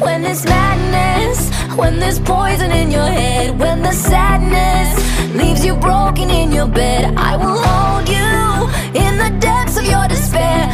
when there's madness, when there's poison in your head, when the sadness leaves you broken in your bed. I will hold you in the depths of your despair,